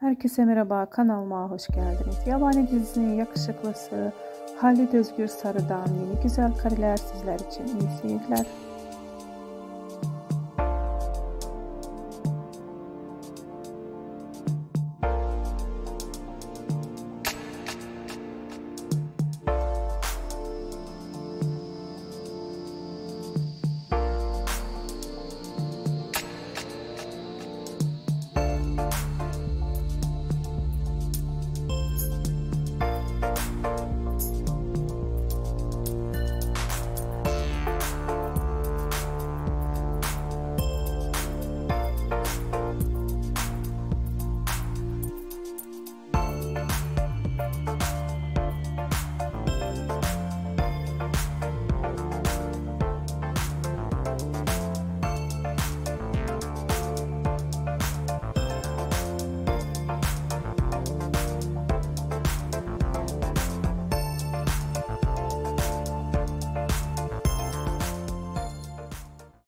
Herkese merhaba, kanalıma hoş geldiniz. Yabani dizisinin yakışıklısı Halid Özgür Sarı'dan yeni güzel kareler sizler için iyi seyirler.